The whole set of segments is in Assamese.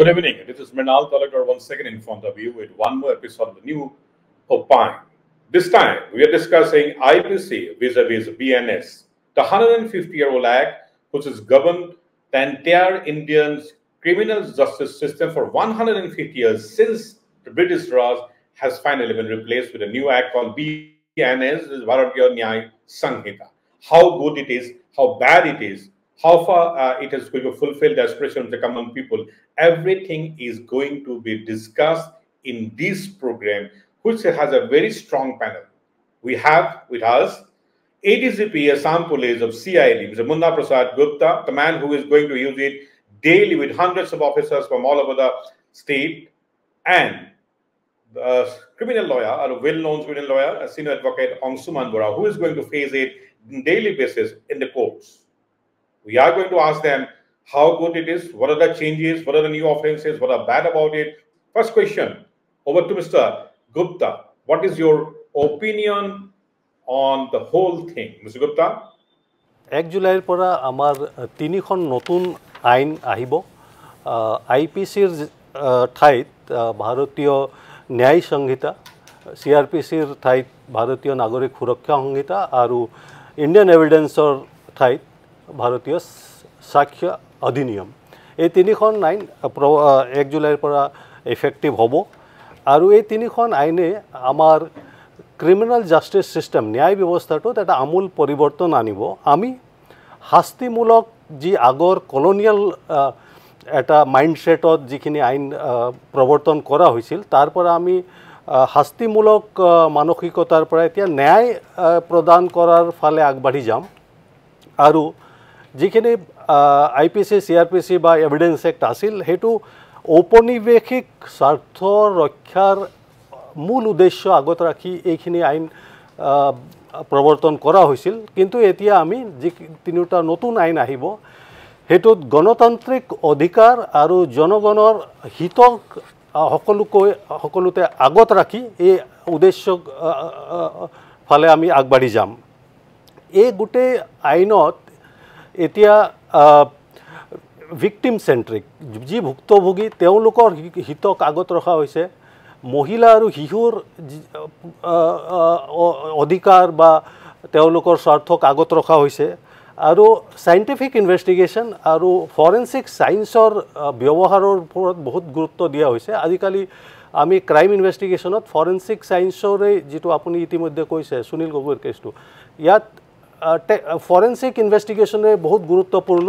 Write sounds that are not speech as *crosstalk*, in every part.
Good evening. This is Mrinal Talakar once again in front of you with one more episode of the new Opine. This time we are discussing IPC vis-a-vis BNS, the 150-year-old act which has governed the entire Indian criminal justice system for 150 years since the British Raj has finally been replaced with a new act called BNS, Bharatiya Nyay Sanhita. How good it is, how bad it is, how far uh, it is going to fulfill the aspirations of the common people. Everything is going to be discussed in this program, which has a very strong panel. We have with us ADCP Assam Police of CID, Mr. Munna Prasad Gupta, the man who is going to use it daily with hundreds of officers from all over the state, and the criminal lawyer, a well-known criminal lawyer, a senior advocate, Angsuman Bora, who is going to face it on daily basis in the courts. We are going to ask them how good it is, what are the changes, what are the new offenses, what are bad about it. First question, over to Mr. Gupta. What is your opinion on the whole thing? Mr. Gupta? এক জুলাইৰ পৰা আমাৰ তিনিখন নতুন আইন আহিব আই পি চিৰ ঠাইত ভাৰতীয় ন্যায় সংহিতা চি আৰ পি চিৰ ঠাইত ভাৰতীয় নাগৰিক সুৰক্ষা সংহিতা আৰু ইণ্ডিয়ান এভিডেন্সৰ ঠাইত ভাৰতীয় সাক্ষ্য অধিনিয়ম। এই তিনিখন আইন এক জুলাইৰ পৰা এফেক্টিভ হ'ব। আৰু এই তিনিখন আইনে আমাৰ ক্ৰিমিনেল জাষ্টিছ ছিষ্টেম ন্যায় ব্যৱস্থাটোত এটা আমূল পৰিৱৰ্তন আনিব। আমি শাস্তিমূলক যি আগৰ কলনিয়েল এটা মাইণ্ডছেটত যিখিনি আইন প্ৰৱৰ্তন কৰা হৈছিল তাৰ পৰা আমি শাস্তিমূলক মানসিকতাৰ পৰা এতিয়া ন্যায় প্ৰদান কৰাৰ ফালে আগবাঢ়ি যাম। আৰু যিখিনি I P C C R P C বা এভিডেন্স এক্ট আছিল সেইটো ঔপনিৱেশিক স্বাৰ্থ ৰক্ষাৰ মূল উদ্দেশ্য আগত ৰাখি এইখিনি আইন প্ৰৱৰ্তন কৰা হৈছিল। কিন্তু এতিয়া আমি যি তিনিওটা নতুন আইন আহিব সেইটোত গণতান্ত্ৰিক অধিকাৰ আৰু জনগণৰ হিতক সকলোকৈ সকলোতে আগত ৰাখি এই উদ্দেশ্য ফালে আমি আগবাঢ়ি যাম। এই গোটেই আইনত এতিয়া ভিক্টিম চেণ্ট্ৰিক যি ভুক্তভোগী তেওঁলোকৰ হিতক আগত ৰখা হৈছে মহিলা আৰু শিশুৰ অধিকাৰ বা তেওঁলোকৰ স্বাৰ্থক আগত ৰখা হৈছে আৰু চাইণ্টিফিক ইনভেষ্টিগেশ্যন আৰু ফৰেনচিক ছায়েন্সৰ ব্যৱহাৰৰ ওপৰত বহুত গুৰুত্ব দিয়া হৈছে। আজিকালি আমি ক্ৰাইম ইনভেষ্টিগেশ্যনত ফৰেনচিক ছায়েন্সৰে যিটো আপুনি ইতিমধ্যে কৈছে সুনীল গগৈৰ কেছটো ইয়াত ফৰেনচিক ইনভেষ্টিগেশ্যনে বহুত গুৰুত্বপূৰ্ণ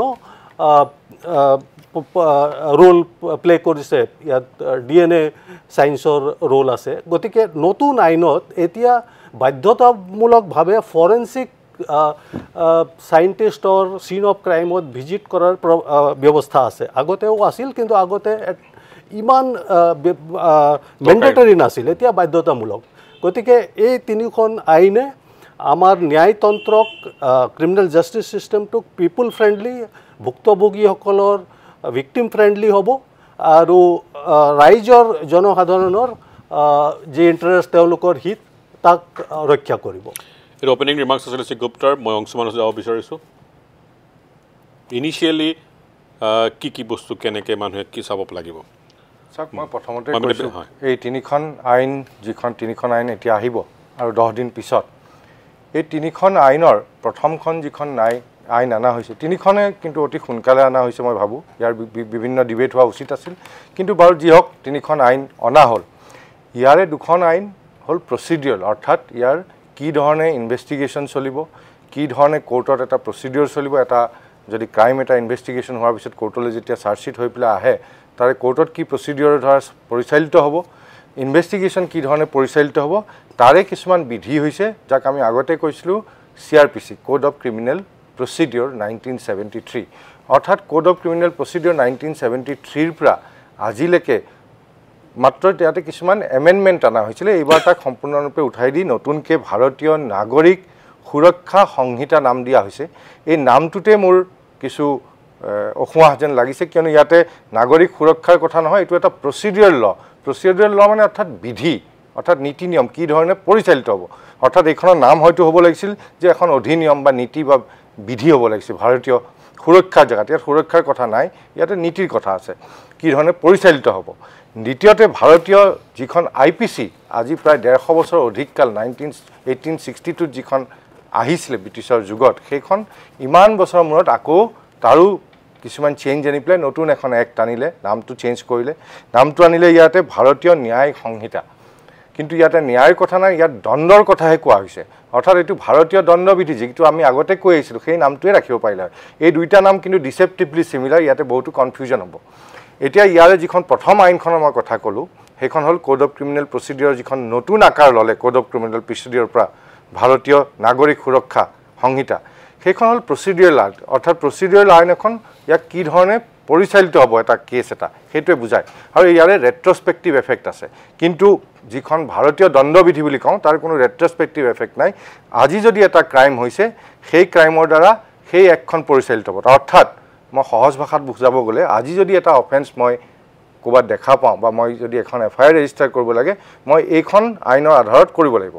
ৰোল প্লে কৰিছে। ইয়াত ডি এন এ ছায়েন্সৰ ৰোল আছে। গতিকে নতুন আইনত এতিয়া বাধ্যতামূলকভাৱে ফৰেনচিক চাইণ্টিষ্টৰ চিন অফ ক্ৰাইমত ভিজিট কৰাৰ ব্যৱস্থা আছে। আগতেও আছিল কিন্তু আগতে ইমান মেণ্ডেটৰী নাছিল। এতিয়া বাধ্যতামূলক। গতিকে এই তিনিখন আইনে আমাৰ ন্যায়তন্ত্ৰক ক্ৰিমিনেল জাষ্টিছ ছিষ্টেমটোক পিপুল ফ্ৰেণ্ডলি ভুক্তভোগীসকলৰ ভিক্টিম ফ্ৰেণ্ডলি হ'ব আৰু ৰাইজৰ জনসাধাৰণৰ যি ইণ্টাৰেষ্ট তেওঁলোকৰ হিত তাক ৰক্ষা কৰিব। এইটো অপেনিং ৰিমাৰ্কছ আছিলে শ্ৰী গুপ্তাৰ মই অংশমান যাব বিচাৰিছোঁ। ইনিচিয়েলি কি কি বস্তু কেনেকৈ মানুহে কি চাব লাগিব? চাওক মই প্ৰথমতে এই তিনিখন আইন যিখন তিনিখন আইন এতিয়া আহিব আৰু দহ দিন পিছত এই তিনিখন আইনৰ প্ৰথমখন যিখন নাই আইন অনা হৈছে তিনিখনে কিন্তু অতি সোনকালে অনা হৈছে মই ভাবোঁ। ইয়াৰ বিভিন্ন ডিবেট হোৱা উচিত আছিল। কিন্তু বাৰু যি হওক তিনিখন আইন অনা হ'ল। ইয়াৰে দুখন আইন হ'ল প্ৰচিডিউৰ অৰ্থাৎ ইয়াৰ কি ধৰণে ইনভেষ্টিগেশ্যন চলিব কি ধৰণে কোৰ্টত এটা প্ৰচিডিউৰ চলিব এটা যদি ক্ৰাইম এটা ইনভেষ্টিগেশ্যন হোৱাৰ পিছত কোৰ্টলৈ যেতিয়া চাৰ্জশ্বিট হৈ পেলাই আহে তাৰে কোৰ্টত কি প্ৰচিডিউৰ ধৰা পৰিচালিত হ'ব ইনভেষ্টিগেশ্যন কি ধৰণে পৰিচালিত হ'ব তাৰে কিছুমান বিধি হৈছে যাক আমি আগতে কৈছিলোঁ C R P C code of criminal প্ৰচিডিঅ'ৰ nineteen seventy three অৰ্থাৎ code of criminal প্ৰচিডিঅ'ৰ nineteen seventy থ্ৰীৰ পৰা আজিলৈকে মাত্ৰ ইয়াতে কিছুমান এমেণ্ডমেণ্ট অনা হৈছিলে এইবাৰ তাক সম্পূৰ্ণৰূপে উঠাই দি নতুনকৈ ভাৰতীয় নাগৰিক সুৰক্ষা সংহিতা নাম দিয়া হৈছে। এই নামটোতে মোৰ কিছু অসুৱাহ যেন লাগিছে কিয়নো ইয়াতে নাগৰিক সুৰক্ষাৰ কথা নহয় এইটো এটা প্ৰচিডিউৰ ল প্ৰচিডিউৰ ল মানে অৰ্থাৎ বিধি অৰ্থাৎ নীতি নিয়ম কি ধৰণে পৰিচালিত হ'ব? অৰ্থাৎ এইখনৰ নাম হয়তো হ'ব লাগিছিল যে এখন অধিনিয়ম বা নীতি বা বিধি হ'ব লাগিছিল ভাৰতীয় সুৰক্ষাৰ জেগাত। ইয়াত সুৰক্ষাৰ কথা নাই ইয়াতে নীতিৰ কথা আছে। কি ধৰণে পৰিচালিত হ'ব? দ্বিতীয়তে ভাৰতীয় যিখন আই পি চি আজি প্ৰায় ডেৰশ বছৰ অধিক কাল নাইনটিন এইটিন ছিক্সটি টুত যিখন আহিছিলে ব্ৰিটিছৰ যুগত সেইখন ইমান বছৰৰ মূৰত আকৌ তাৰো কিছুমান চেঞ্জ আনি পেলাই নতুন এখন এক্ট আনিলে নামটো চেঞ্জ কৰিলে। নামটো আনিলে ইয়াতে ভাৰতীয় ন্যায় সংহিতা। কিন্তু ইয়াতে ন্যায়ৰ কথা নাই ইয়াত দণ্ডৰ কথাহে কোৱা হৈছে। অৰ্থাৎ এইটো ভাৰতীয় দণ্ডবিধি যিটো আমি আগতে কৈ আহিছিলোঁ সেই নামটোৱে ৰাখিব পাৰিলে হয়। এই দুইটা নাম কিন্তু ডিচেপ্টিভলি চিমিলাৰ ইয়াতে বহুতো কনফিউজন হ'ব। এতিয়া ইয়াৰে যিখন প্ৰথম আইনখনৰ মই কথা ক'লোঁ সেইখন হ'ল কোড অফ ক্ৰিমিনেল প্ৰচিডিঅ'ৰ যিখন নতুন আকাৰ ল'লে কোড অফ ক্ৰিমিনেল প্ৰচিডিঅ'ৰ পৰা ভাৰতীয় নাগৰিক সুৰক্ষা সংহিতা। সেইখন হ'ল প্ৰচিডিঅ'ৰেল আইন অৰ্থাৎ প্ৰচিডিঅ'ৰেল আইন এখন ইয়াক কি ধৰণে পৰিচালিত হ'ব এটা কেছ এটা সেইটোৱে বুজায়। আৰু ইয়াৰে ৰেট্ৰস্পেক্টিভ এফেক্ট আছে। কিন্তু যিখন ভাৰতীয় দণ্ডবিধি বুলি কওঁ তাৰ কোনো ৰেট্ৰস্পেক্টিভ এফেক্ট নাই। আজি যদি এটা ক্ৰাইম হৈছে সেই ক্ৰাইমৰ দ্বাৰা সেই এক্টখন পৰিচালিত হ'ব। অৰ্থাৎ মই সহজ ভাষাত বুজাব গ'লে আজি যদি এটা অফেন্স মই ক'ৰবাত দেখা পাওঁ বা মই যদি এখন এফ আই আৰ ৰেজিষ্টাৰ কৰিব লাগে মই এইখন আইনৰ আধাৰত কৰিব লাগিব।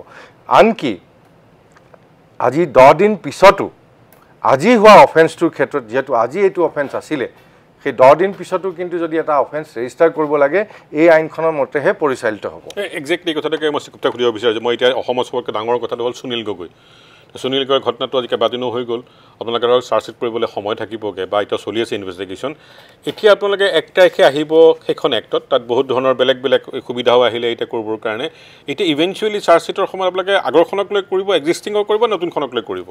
আনকি আজি দহ দিন পিছতো আজি হোৱা অফেন্সটোৰ ক্ষেত্ৰত যিহেতু আজি এইটো অফেন্স আছিলে সেই দহ দিন পিছতো কিন্তু যদি এটা অফেন্স ৰেজিষ্টাৰ কৰিব লাগে এই আইনখনৰ মতেহে পৰিচালিত হ'ব। একজেক্টলি কথাটোকে মই চিকুপ্তা সুধিব বিচাৰিছোঁ। মই এতিয়া অসমৰ চবতকৈ ডাঙৰ কথাটো হ'ল সুনীল গগৈ। সুনীল গগৈৰ ঘটনাটো আজি কেইবাদিনো হৈ গ'ল। আপোনালোকে ধৰক চাৰ্জশ্বিট কৰিবলৈ সময় থাকিবগৈ বা এতিয়া চলি আছে ইনভেষ্টিগেশ্যন এতিয়া আপোনালোকে এক তাৰিখে আহিব সেইখন এক্টত তাত বহুত ধৰণৰ বেলেগ বেলেগ সুবিধাও আহিলে এতিয়া কৰিবৰ কাৰণে। এতিয়া ইভেঞ্চুৱেলি চাৰ্জশ্বিটৰ সময়ত আপোনালোকে আগৰখনক লৈ কৰিব এক্সিষ্টিঙৰ কৰিব নতুনখনক লৈ কৰিব?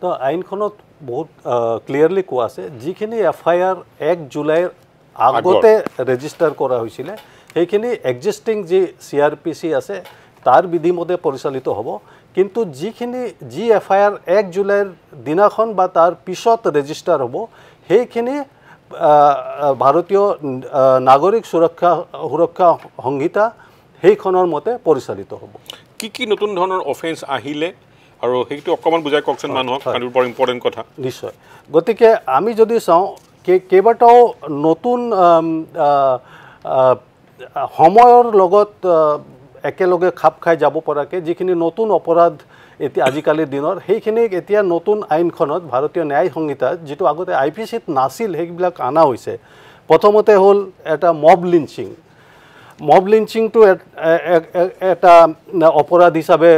তো আইনখনত বহুত ক্লিয়াৰলি কোৱা আছে যিখিনি এফ আই আৰ এক জুলাইৰ আগতে ৰেজিষ্টাৰ কৰা হৈছিলে সেইখিনি এক্সিষ্টিং যি চি আৰ পি চি আছে তাৰ বিধিমতে পৰিচালিত হ'ব। কিন্তু যিখিনি যি এফ আই আৰ এক জুলাইৰ দিনাখন বা তাৰ পিছত ৰেজিষ্টাৰ হ'ব সেইখিনি ভাৰতীয় নাগৰিক সুৰক্ষা সুৰক্ষা সংহিতা সেইখনৰ মতে পৰিচালিত হ'ব। কি কি নতুন ধৰণৰ অফেন্স আহিলে? আৰু সেইটো অকণমান বুজাই কওকচোন মানুহক সেইটো বৰ ইম্পৰ্টেণ্ট কথা। নিশ্চয়। গতিকে আমি যদি চাওঁ কেইবাটাও নতুন সময়ৰ লগত একেলগে খাপ খাই যাব পৰাকৈ যিখিনি নতুন অপৰাধ এতিয়া আজিকালিৰ দিনৰ সেইখিনিক এতিয়া নতুন আইনখনত ভাৰতীয় ন্যায় সংহিতাত যিটো আগতে আই পি চিত নাছিল সেইবিলাক অনা হৈছে। প্ৰথমতে হ'ল এটা মব লিঞ্চিং মব লিঞ্চিংটো এটা অপৰাধ হিচাপে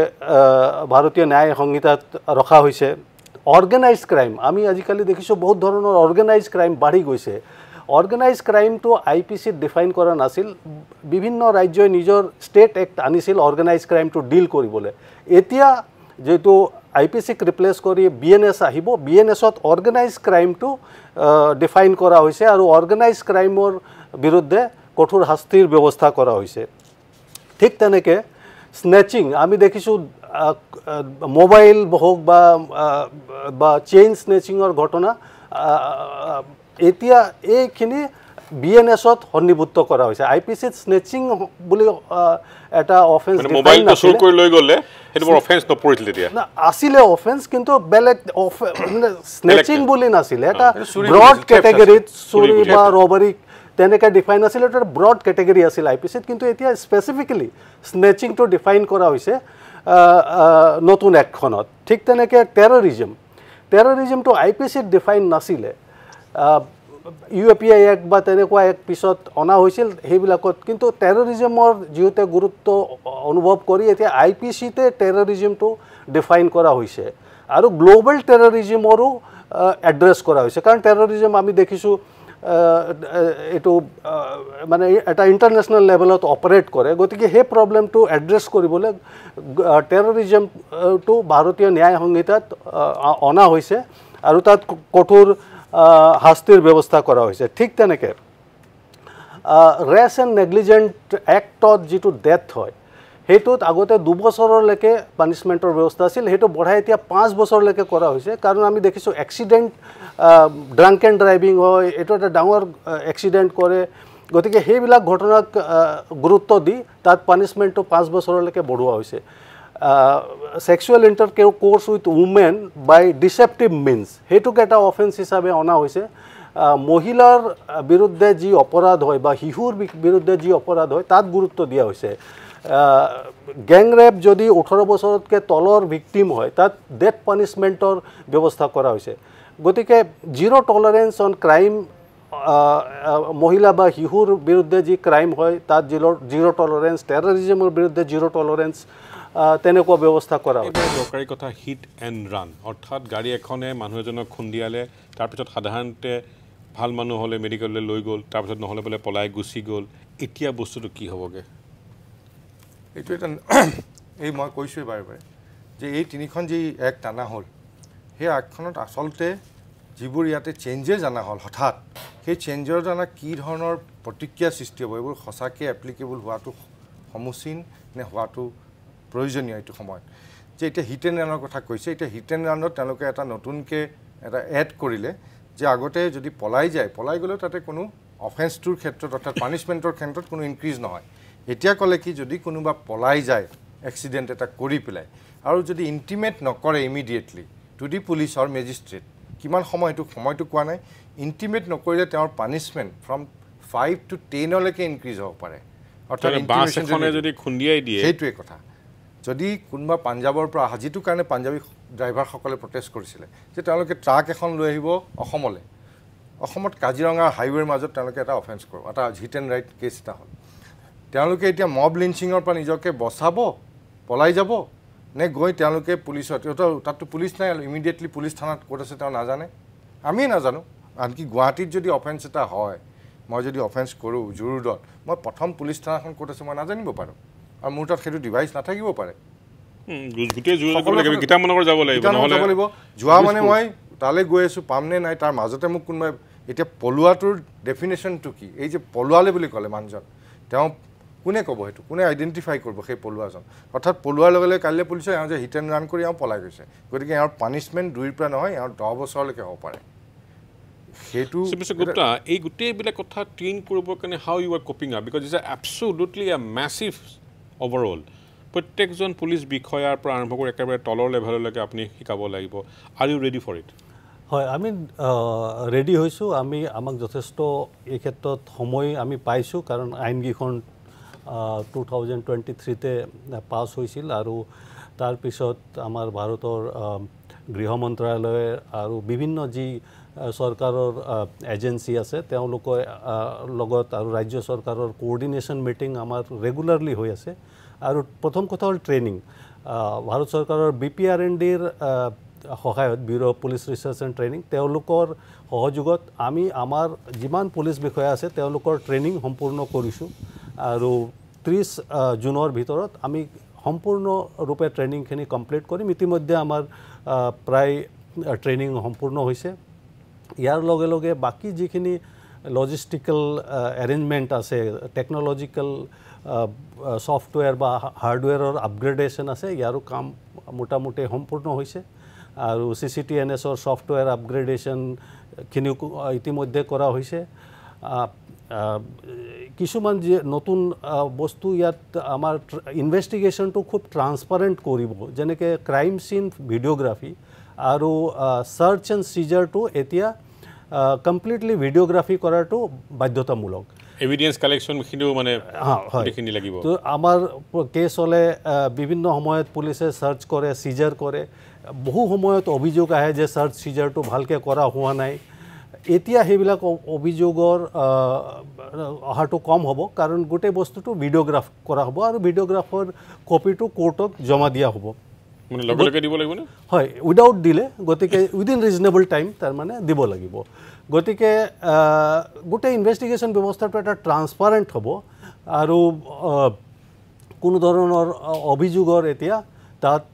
ভাৰতীয় ন্যায় সংহিতাত ৰখা হৈছে। অৰ্গেনাইজ ক্ৰাইম আমি আজিকালি দেখিছোঁ বহুত ধৰণৰ অৰ্গেনাইজ ক্ৰাইম বাঢ়ি গৈছে। অৰ্গেনাইজ ক্ৰাইমটো আই পি চিত ডিফাইন কৰা নাছিল। বিভিন্ন ৰাজ্যই নিজৰ ষ্টেট এক্ট আনিছিল অৰ্গেনাইজ ক্ৰাইমটো ডিল কৰিবলৈ। এতিয়া যিটো আই পি চিক ৰিপ্লেচ কৰি বি এন এছ আহিব বি এন এছত অৰ্গেনাইজ ক্ৰাইমটো ডিফাইন কৰা হৈছে আৰু অৰ্গেনাইজ ক্ৰাইমৰ বিৰুদ্ধে কঠোৰ শাস্তিৰ ব্যৱস্থা কৰা হৈছে। ঠিক তেনেকৈ স্নেচিং আমি দেখিছোঁ মোবাইল হওক বা বা চেইন স্নেচিঙৰ ঘটনা এতিয়া এইখিনি বি এন এছত সন্নিভুক্ত কৰা হৈছে। আই পি চিত স্নেচিং বুলি এটা অফেন্স আছিলে অফেন্স কিন্তু বেলেগ স্নেচিং বুলি নাছিলে। এটা ব্ৰড কেটেগৰীত চুৰি বা ৰবাৰী তেনেকৈ ডিফাইন আছিলে এটা ব্ৰড কেটেগৰী আছিল আই পি চিত কিন্তু এতিয়া স্পেচিফিকেলি স্নেচিংটো ডিফাইন কৰা হৈছে নতুন এক্টখনত ঠিক তেনেকৈ টেৰৰিজিম টেৰৰিজিমটো আই পি চিত ডিফাইন নাছিলে। U A P I act বা তেনেকুৱা এক পিছত অনা হৈছিল সেইবিলাকত কিন্তু টেৰৰিজিমৰ যিহেতু গুৰুত্ব অনুভৱ কৰি এতিয়া আই পি চিতে টেৰৰিজিমটো ডিফাইন কৰা হৈছে। আৰু গ্ল'বেল টেৰৰিজিমৰো এড্ৰেছ কৰা হৈছে। কাৰণ টেৰৰিজিম আমি দেখিছোঁ এইটো মানে এটা ইণ্টাৰনেশ্যনেল লেভেলত অপাৰেট কৰে। গতিকে সেই প্ৰব্লেমটো এড্ৰেছ কৰিবলৈ টেৰৰিজিমটো ভাৰতীয় ন্যায় সংহিতাত অনা হৈছে আৰু তাত কঠোৰ শাস্তিৰ ব্যৱস্থা কৰা হৈছে। ঠিক তেনেকৈ ৰেছ এণ্ড নেগলিজেণ্ট এক্টত যিটো ডেথ হয় সেইটোত আগতে দুবছৰলৈকে পানিছমেণ্টৰ ব্যৱস্থা আছিল। সেইটো বঢ়াই এতিয়া পাঁচ বছৰলৈকে কৰা হৈছে। কাৰণ আমি দেখিছোঁ এক্সিডেণ্ট ড্ৰাংক এণ্ড ড্ৰাইভিং হয় এইটো এটা ডাঙৰ এক্সিডেণ্ট কৰে। গতিকে সেইবিলাক ঘটনাক গুৰুত্ব দি তাত পানিছমেণ্টটো পাঁচ বছৰলৈকে বঢ়োৱা হৈছে। Sexual intercourse with women by deceptive means সেইটোক এটা অফেন্স হিচাপে অনা হৈছে। মহিলাৰ বিৰুদ্ধে যি অপৰাধ হয় বা শিশুৰ বিৰুদ্ধে যি অপৰাধ হয় তাত গুৰুত্ব দিয়া হৈছে। গেং ৰেপ যদি ওঠৰ বছৰতকৈ তলৰ ভিক্টিম হয় তাত ডেথ পানিছমেণ্টৰ ব্যৱস্থা কৰা হৈছে। গতিকে জিৰ' টলাৰেঞ্চ অন ক্ৰাইম মহিলা বা শিশুৰ বিৰুদ্ধে যি ক্ৰাইম হয় তাত জিৰ' জিৰ' টলাৰেঞ্চ টেৰৰিজিমৰ বিৰুদ্ধে জিৰ' টলাৰেঞ্চ তেনেকুৱা ব্যৱস্থা কৰা দৰকাৰী কথা হিট এণ্ড ৰান অৰ্থাৎ গাড়ী এখনে মানুহ এজনক খুন্দিয়ালে তাৰপিছত সাধাৰণতে ভাল মানুহ হ'লে মেডিকেললৈ লৈ গ'ল তাৰপিছত নহ'লে বোলে পলাই গুচি গ'ল। এতিয়া বস্তুটো কি হ'বগৈ? এইটো এটা *clears throat* এই মই কৈছোঁৱেই বাৰে বাৰে যে এই তিনিখন যি এক্ট অনা হ'ল সেই এক্টখনত আচলতে যিবোৰ ইয়াতে চেঞ্জেছ অনা হ'ল হঠাৎ সেই চেঞ্জৰ দ্বাৰা কি ধৰণৰ প্ৰতিক্ৰিয়া সৃষ্টি হ'ব এইবোৰ সঁচাকৈ এপ্লিকেবল হোৱাটো সমুচীন নে হোৱাটো প্ৰয়োজনীয় এইটো সময়ত? যে এতিয়া হিট এণ্ড ৰাণৰ কথা কৈছে এতিয়া হিট এণ্ড ৰাণত তেওঁলোকে এটা নতুনকৈ এটা এড কৰিলে যে আগতে যদি পলাই যায় পলাই গ'লেও তাতে কোনো অফেন্সটোৰ ক্ষেত্ৰত অৰ্থাৎ পানিছমেণ্টৰ ক্ষেত্ৰত কোনো ইনক্ৰিজ নহয়। এতিয়া ক'লে কি যদি কোনোবা পলাই যায় এক্সিডেণ্ট এটা কৰি পেলাই আৰু যদি ইণ্টিমেট নকৰে immediately to the police or magistrate কিমান সময় সেইটো সময়টো কোৱা নাই ইণ্টিমেট নকৰিলে তেওঁৰ পানিছমেণ্ট ফ্ৰম ফাইভ টু টেনলৈকে ইনক্ৰিজ হ'ব পাৰে। অৰ্থাৎ যদি খুন্দিয়াই দিয়ে সেইটোৱে কথা। যদি কোনোবা পাঞ্জাৱৰ পৰা অহা যিটো কাৰণে পাঞ্জাৱী ড্ৰাইভাৰসকলে প্ৰটেষ্ট কৰিছিলে যে তেওঁলোকে ট্ৰাক এখন লৈ আহিব অসমলৈ। অসমত কাজিৰঙা হাইৱেৰ মাজত তেওঁলোকে এটা অফেন্স কৰিব এটা হিট এণ্ড ৰাইট কেছ এটা হ'ল। তেওঁলোকে এতিয়া মব লিঞ্চিঙৰ পৰা নিজকে বচাব পলাই যাব নে গৈ তেওঁলোকে পুলিচত সিহঁতৰ তাততো পুলিচ নাই ইমিডিয়েটলি পুলিচ থানাত ক'ত আছে তেওঁ নাজানে। আমিয়ে নাজানো। আনকি গুৱাহাটীত যদি অফেন্স এটা হয় মই যদি অফেন্স কৰোঁ জুৰুডত মই প্ৰথম পুলিচ থানাখন ক'ত আছে মই নাজানিব পাৰোঁ। আৰু মোৰ তাত সেইটো ডিভাইচ নাথাকিব পাৰে। যোৱা মানে মই তালৈ গৈ আছোঁ পামনে নাই তাৰ মাজতে মোক কোনোবাই এতিয়া পলোৱাটোৰ ডেফিনেশ্যনটো কি? এই যে পলোৱালে বুলি ক'লে মানুহজন তেওঁ কোনে ক'ব সেইটো? কোনে আইডেণ্টিফাই কৰিব সেই পলোৱাজন? অৰ্থাৎ পলোৱাৰ লগে লগে কাইলৈ পুলিচে এওঁ যে হিট এণ্ড ৰান কৰি এওঁ পলাই গৈছে। গতিকে এওঁৰ পানিছমেণ্ট দুইৰ পৰা নহয় এওঁৰ দহ বছৰলৈকে হ'ব পাৰে। সেইটো গুপ্তা এই গোটেইবিলাক কথা ট্ৰেইন কৰিবৰ কাৰণে how you are coping up because is a absolutely a massive overall প্ৰত্যেকজন পুলিচ বিষয়াৰ পৰা আৰম্ভ কৰি একেবাৰে তলৰ লেভেললৈকে আপুনি শিকাব লাগিব। Are you ready for it হয় আমি ৰেডি হৈছোঁ। আমি আমাক যথেষ্ট এই ক্ষেত্ৰত সময় আমি পাইছোঁ। কাৰণ আইনকেইখন টু থাউজেণ্ড টুৱেণ্টি থ্ৰীতে পাছ হৈছিল আৰু তাৰপিছত আমাৰ ভাৰতৰ গৃহ মন্ত্ৰালয়ে আৰু বিভিন্ন যি চৰকাৰৰ এজেঞ্চি আছে তেওঁলোকৰ লগত আৰু ৰাজ্য চৰকাৰৰ কোঅৰ্ডিনেশ্যন মিটিং আমাৰ ৰেগুলাৰলি হৈ আছে। আৰু প্ৰথম কথা হ'ল ট্ৰেইনিং ভাৰত চৰকাৰৰ বি পি আৰ এন ডিৰ সহায়ত bureau' of police research and training তেওঁলোকৰ সহযোগত আমি আমাৰ যিমান পুলিচ বিষয়া আছে তেওঁলোকৰ ট্ৰেইনিং সম্পূৰ্ণ কৰিছোঁ। আৰু ত্ৰিছ জুনৰ ভিতৰত আমি সম্পূৰ্ণৰূপে ট্ৰেইনিংখিনি কমপ্লিট কৰিম। ইতিমধ্যে আমাৰ প্ৰায় ট্ৰেইনিং সম্পূৰ্ণ হৈছে। ইয়াৰ লগে লগে বাকী যিখিনি লজিষ্টিকেল এৰেঞ্জমেণ্ট আছে টেকন'লজিকেল ছফ্টৱেৰ বা হাৰ্ডৱেৰৰ আপগ্ৰেডেশ্যন আছে ইয়াৰো কাম মোটামুটি সম্পূৰ্ণ হৈছে। আৰু চি চি টি এন এছৰ ছফ্টৱেৰ আপগ্ৰেডেশ্যনখিনিও ইতিমধ্যে কৰা হৈছে। কিছুমান যি নতুন বস্তু ইয়াত আমাৰ ইনভেষ্টিগেশ্যনটো খুব ট্ৰান্সপাৰেণ্ট কৰিব যেনেকৈ ক্ৰাইম চিন ভিডিঅ'গ্ৰাফী আৰু চাৰ্চ এণ্ড চিজাৰটো এতিয়া কমপ্লিটলি ভিডিঅ'গ্ৰাফী কৰাটো বাধ্যতামূলক। এভিডেঞ্চ কালেকশ্যনখিনিও মানে সেইখিনি লাগিব। তো আমাৰ কেছ হ'লে বিভিন্ন সময়ত পুলিচে চাৰ্চ কৰে চিজাৰ কৰে। বহু সময়ত অভিযোগ আহে যে চাৰ্চ চিজাৰটো ভালকৈ কৰা হোৱা নাই। এতিয়া সেইবিলাক অভিযোগৰ অহাটো কম হ'ব কাৰণ গোটেই বস্তুটো ভিডিঅ'গ্ৰাফ কৰা হ'ব আৰু ভিডিঅ'গ্ৰাফৰ কপিটো কোৰ্টক জমা দিয়া হ'ব। হয় উইদাউট দিলে গতিকে উইদিন ৰিজনেবল টাইম তাৰমানে দিব লাগিব। গতিকে গোটেই ইনভেষ্টিগেশ্যন ব্যৱস্থাটো এটা ট্ৰান্সপাৰেণ্ট হ'ব আৰু কোনো ধৰণৰ অভিযোগৰ এতিয়া তাত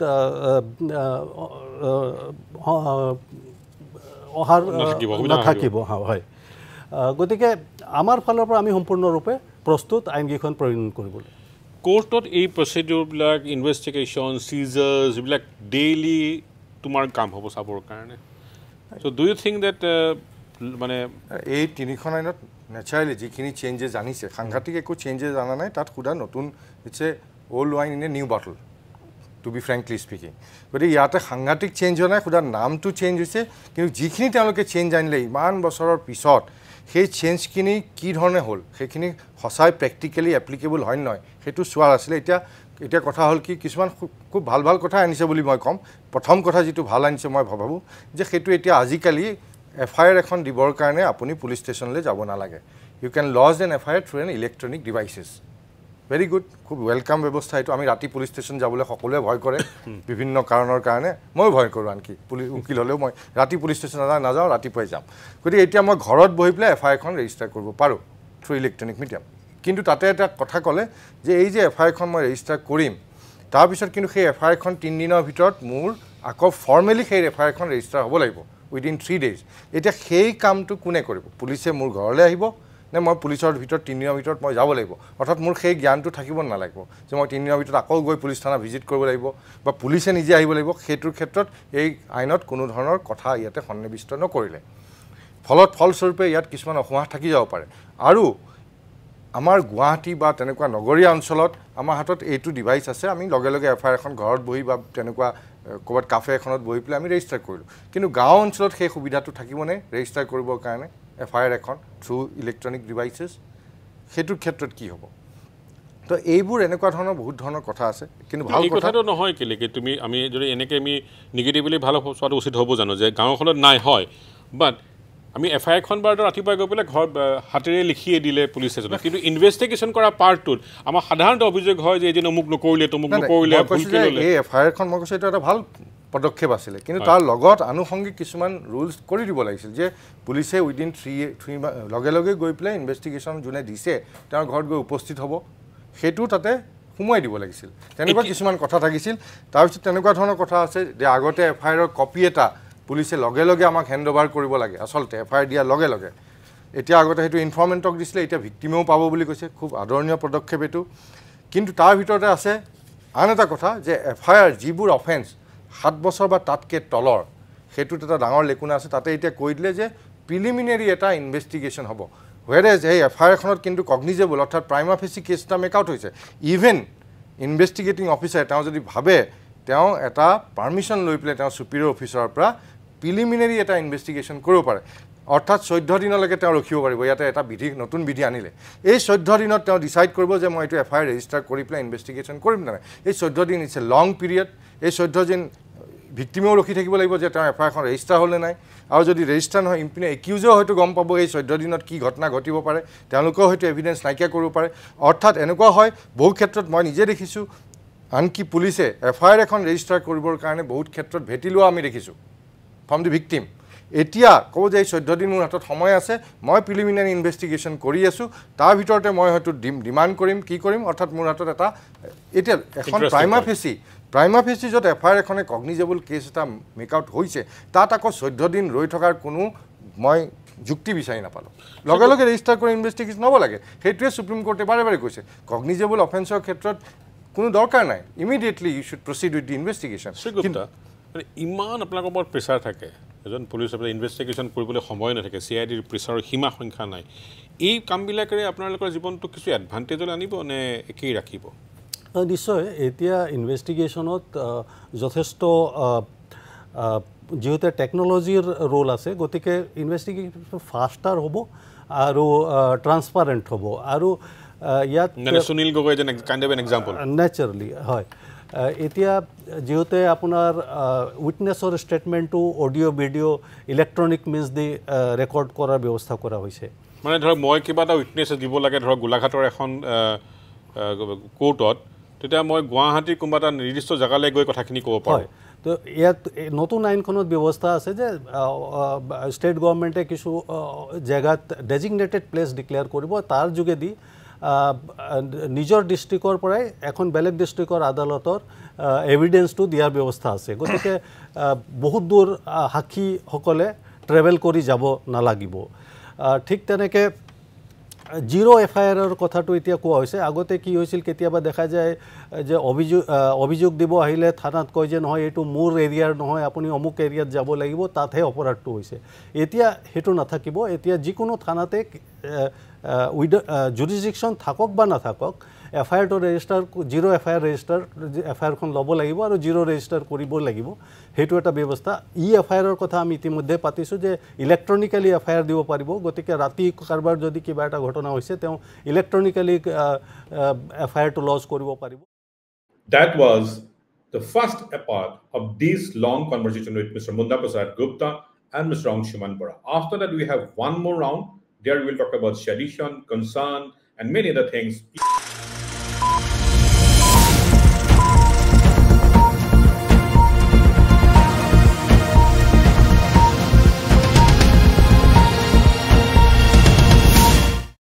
অহাৰ নাথাকিব হয়। গতিকে আমাৰ ফালৰ পৰা আমি সম্পূৰ্ণৰূপে প্ৰস্তুত আইনকেইখন প্ৰণয়ন কৰিবলৈ। কোৰ্টত এই প্ৰচিডিউৰবিলাক ইনভেষ্টিগেশ্যন চিজাৰ্ছ এইবিলাক ডেইলি তোমাৰ কাম হ'ব চাবৰ কাৰণে। So' do you think that মানে এই তিনিখন আইনত নেচাৰেলি যিখিনি চেঞ্জেছ আনিছে সাংঘাতিক একো চেঞ্জেছ অনা নাই তাত সোধা নতুন it's a old wine in a new bottle to be frankly speaking গতিকে ইয়াতে সাংঘাতিক চেঞ্জ হোৱা নাই সোধা নামটো চেঞ্জ হৈছে কিন্তু যিখিনি তেওঁলোকে চেঞ্জ আনিলে ইমান বছৰৰ পিছত সেই চেঞ্জখিনি কি ধৰণে হ'ল সেইখিনি সঁচাই প্ৰেক্টিকেলি এপ্লিকেবল হয় নহয় সেইটো চোৱাৰ আছিলে। এতিয়া এতিয়া কথা হ'ল কি কিছুমান খুব ভাল ভাল কথা আনিছে বুলি মই ক'ম। প্ৰথম কথা যিটো ভাল আনিছে মই ভাবোঁ যে সেইটো এতিয়া আজিকালি এফ আই আৰ এখন দিবৰ কাৰণে আপুনি পুলিচ ষ্টেচনলৈ যাব নালাগে। You can lodge an F I R through an electronic devices very good খুব ৱেলকাম ব্যৱস্থা এইটো। আমি ৰাতি পুলিচ ষ্টেচন যাবলৈ সকলোৱে ভয় কৰে। বিভিন্ন কাৰণৰ কাৰণে ময়ো ভয় কৰোঁ আনকি। উকিল হ'লেও মই ৰাতি পুলিচ ষ্টেচন নাযাওঁ ৰাতিপুৱাই যাম। গতিকে এতিয়া মই ঘৰত বহি পেলাই এফ আই আৰখন ৰেজিষ্টাৰ কৰিব পাৰোঁ। থ্ৰু ইলেক্ট্ৰনিক মিডিয়াম কিন্তু তাতে এটা কথা ক'লে যে এই যে এফ আই আৰখন মই ৰেজিষ্টাৰ কৰিম তাৰপিছত কিন্তু সেই এফ আই আৰখন তিনিদিনৰ ভিতৰত মোৰ আকৌ ফৰ্মেলি সেই এফ আই আৰখন ৰেজিষ্টাৰ হ'ব লাগিব। উইদিন থ্ৰী ডেইজ এতিয়া সেই কামটো কোনে কৰিব? পুলিচে মোৰ ঘৰলৈ আহিব। নে মই পুলিচৰ ভিতৰত তিনিদিনৰ ভিতৰত মই যাব লাগিব। অৰ্থাৎ মোৰ সেই জ্ঞানটো থাকিব নালাগিব যে মই তিনিদিনৰ ভিতৰত আকৌ গৈ পুলিচ থানা ভিজিট কৰিব লাগিব বা পুলিচে নিজে আহিব লাগিব। সেইটোৰ ক্ষেত্ৰত এই আইনত কোনো ধৰণৰ কথা ইয়াতে সন্নিৱিষ্ট নকৰিলে। ফলত ফলস্বৰূপে ইয়াত কিছুমান অসুবিধা থাকি যাব পাৰে। আৰু আমাৰ গুৱাহাটী বা তেনেকুৱা নগৰীয়া অঞ্চলত আমাৰ হাতত এইটো ডিভাইচ আছে। আমি লগে লগে এফ আই আৰ এখন ঘৰত বহি বা তেনেকুৱা ক'ৰবাত কাফে এখনত বহি পেলাই আমি ৰেজিষ্টাৰ কৰিলোঁ। কিন্তু গাঁও অঞ্চলত সেই সুবিধাটো থাকিবনে ৰেজিষ্টাৰ কৰিবৰ কাৰণে? এফ আই আৰ এখন থ্ৰু ইলেক্ট্ৰনিক ডিভাইচেছ সেইটোৰ ক্ষেত্ৰত কি হ'ব? তো এইবোৰ এনেকুৱা ধৰণৰ বহুত ধৰণৰ কথা আছে কিন্তু ভাল কথাটো নহয় কেলে তুমি আমি যদি এনেকৈ আমি নিগেটিভলি ভাল চোৱাটো উচিত হ'ব জানো যে গাঁওখনত নাই হয়। বাট আমি এফ আই আৰখন বাৰু ৰাতিপুৱাই গৈ পেলাই ঘৰ হাতেৰে লিখিয়ে দিলে পুলিচ ষ্টেচনত কিন্তু ইনভেষ্টিগেশ্যন কৰা পাৰ্টটোত আমাৰ সাধাৰণতে অভিযোগ হয় যে এদিন অমুক নকৰিলে তমুক নকৰিলে এই এফ আই আৰখন মই কৈছোঁ এইটো এটা ভাল পদক্ষেপ আছিলে। কিন্তু তাৰ লগত আনুষংগিক কিছুমান ৰুলছ কৰি দিব লাগিছিল যে পুলিচে উইদিন থ্ৰী থ্ৰী লগে লগে গৈ পেলাই ইনভেষ্টিগেশ্যন যোনে দিছে তেওঁৰ ঘৰত গৈ উপস্থিত হ'ব। সেইটো তাতে সোমোৱাই দিব লাগিছিল। তেনেকুৱা কিছুমান কথা থাকিছিল। তাৰপিছত তেনেকুৱা ধৰণৰ কথা আছে যে আগতে এফ আই আৰৰ কপি এটা পুলিচে লগে লগে আমাক হেণ্ড অভাৰ কৰিব লাগে। আচলতে এফ আই আৰ দিয়াৰ লগে লগে। এতিয়া আগতে সেইটো ইনফৰ্মেণ্টক দিছিলে এতিয়া ভিক্টিমেও পাব বুলি কৈছে। খুব আদৰণীয় পদক্ষেপ এইটো। কিন্তু তাৰ ভিতৰতে আছে আন এটা কথা যে এফ আই আৰ যিবোৰ অফেন্স সাত বছৰ বা তাতকৈ তলৰ সেইটোত এটা ডাঙৰ লেকুনা আছে তাতে এতিয়া কৈ দিলে যে প্ৰিলিমিনেৰী এটা ইনভেষ্টিগেশ্যন হ'ব। হুৱেৰ এই এফ আই আৰখনত কিন্তু কগনিজেবল অৰ্থাৎ প্ৰাইমা ফেচি কেছ এটা মেক আউট হৈছে। ইভেন ইনভেষ্টিগেটিং অফিচাৰে তেওঁ যদি ভাবে তেওঁ এটা পাৰ্মিশ্যন লৈ পেলাই তেওঁ চুপিৰিয়ৰ অফিচাৰৰ পৰা প্ৰিলিমিনেৰী এটা ইনভেষ্টিগেশ্যন কৰিব পাৰে। অৰ্থাৎ চৈধ্য দিনলৈকে তেওঁ ৰখিব পাৰিব ইয়াতে এটা বিধি নতুন বিধি আনিলে। এই চৈধ্য দিনত তেওঁ ডিচাইড কৰিব যে মই এইটো এফ আই আৰ ৰেজিষ্টাৰ কৰি পেলাই ইনভেষ্টিগেশ্যন কৰিম নে নাই। এই চৈধ্য দিন ইটছ এ লং পিৰিয়ড এই চৈধ্য দিন ভিক্টিমেও ৰখি থাকিব লাগিব যে তেওঁ এফ আই আৰখন ৰেজিষ্টাৰ হ'লে নাই। আৰু যদি ৰেজিষ্টাৰ নহয় ইম্পিনে একিউজেও হয়তো গম পাব এই চৈধ্য দিনত কি ঘটনা ঘটিব পাৰে। তেওঁলোকেও হয়তো এভিডেঞ্চ নাইকিয়া কৰিব পাৰে। অৰ্থাৎ এনেকুৱা হয় বহু ক্ষেত্ৰত মই নিজে দেখিছোঁ আনকি পুলিচে এফ আই আৰ এখন ৰেজিষ্টাৰ কৰিবৰ কাৰণে বহুত ক্ষেত্ৰত ভেটি লোৱা আমি দেখিছোঁ। ফ্ৰম দি ভিক্টিম এতিয়া কওঁ যে এই চৈধ্য দিন মোৰ হাতত সময় আছে মই প্ৰিলিমিনাৰী ইনভেষ্টিগেশ্যন কৰি আছোঁ তাৰ ভিতৰতে মই হয়তো ডিমাণ্ড কৰিম কি কৰিম অৰ্থাৎ মোৰ হাতত এটা এতিয়া এখন প্ৰাইমা ফেচি প্ৰাইমা ফেচি য'ত এফ আই আৰ এখনে কগনিজেবল কেছ এটা মেক আউট হৈছে তাত আকৌ চৈধ্য দিন ৰৈ থকাৰ কোনো মই যুক্তি বিচাৰি নাপালোঁ। লগে লগে ৰেজিষ্টাৰ কৰি ইনভেষ্টিগেশ্যন হ'ব লাগে। সেইটোৱে ছুপ্ৰিম কোৰ্টে বাৰে বাৰে কৈছে কগনিজেবল অফেন্সৰ ক্ষেত্ৰত কোনো দৰকাৰ নাই। Immediately you should proceed with the investigation ইমান আপোনালোকৰ ওপৰত প্ৰেছাৰ থাকে এজন পুলিচ অফিচাৰ ইনভেষ্টিগেশ্যন কৰিবলৈ সময় নাথাকে চি আই ডিৰ প্ৰেছাৰৰ সীমা সংখ্যা নাই। এই কামবিলাকেৰে আপোনালোকৰ জীৱনটো কিছু এডভান্টেজলৈ আনিব নে একেই ৰাখিব? নিশ্চয়। এতিয়া ইনভেষ্টিগেশ্যনত যথেষ্ট যিহেতু টেকন'লজিৰ ৰোল আছে গতিকে ইনভেষ্টিগেশ্যন ফাষ্টাৰ হ'ব আৰু ট্ৰান্সপাৰেণ্ট হ'ব। আৰু ইয়াত সুনীল গগৈ নেচাৰেলি হয়। এতিয়া যিহেতু আপোনাৰ উইটনেছৰ ষ্টেটমেণ্টটো audio' video' electronic means the record কৰাৰ ব্যৱস্থা কৰা হৈছে। মানে ধৰক মই কিবা এটা উইটনেছ দিব লাগে ধৰক গোলাঘাটৰ এখন কোৰ্টত তেতিয়া মই গুৱাহাটীৰ কোনোবা এটা নিৰ্দিষ্ট জেগালৈ গৈ কথাখিনি ক'ব পাৰোঁ। তো ইয়াত নতুন আইনখনত ব্যৱস্থা আছে যে ষ্টেট গভৰ্ণমেণ্টে কিছু জেগাত ডেজিগনেটেড প্লেচ ডিক্লেয়াৰ কৰিব। তাৰ যোগেদি নিজৰ ডিষ্ট্ৰিক্টৰ পৰাই এখন বেলেগ ডিষ্ট্ৰিক্টৰ আদালতৰ এভিডেঞ্চটো দিয়াৰ ব্যৱস্থা আছে। গতিকে বহুত দূৰ সাক্ষীসকলে ট্ৰেভেল কৰি যাব নালাগিব। ঠিক তেনেকৈ জিৰ' এফ আই আৰৰ কথাটো এতিয়া কোৱা হৈছে। আগতে কি হৈছিল কেতিয়াবা দেখা যায় যে অভিযোগ অভিযোগ দিব আহিলে থানাত কয় যে নহয় এইটো মোৰ এৰিয়াৰ নহয় আপুনি অমুক এৰিয়াত যাব লাগিব তাতহে অপৰাধটো হৈছে। এতিয়া সেইটো নাথাকিব। এতিয়া যিকোনো থানাতে উইড জুৰিষ্ট্ৰিকশ্যন থাকক বা নাথাকক এফ আই আৰটো register zero' F I R register F I আৰখন ল'ব লাগিব আৰু জিৰ' ৰেজিষ্টাৰ কৰিব লাগিব সেইটো এটা ব্যৱস্থা। ই এফ আই আৰৰ কথা আমি ইতিমধ্যে পাতিছোঁ যে ইলেক্ট্ৰনিকেলি এফ আই আৰ দিব পাৰিব গতিকে ৰাতি কাৰোবাৰ যদি কিবা এটা ঘটনা হৈছে তেওঁ ইলেক্ট্ৰনিকেলি এফ আই আৰটো লঞ্চ কৰিব পাৰিব। That was the first a part of these long conversation with mister Munda Prasad Gupta and mister Anshuman Bora after that we have one more There we'll talk about sedition, concern, and many other things.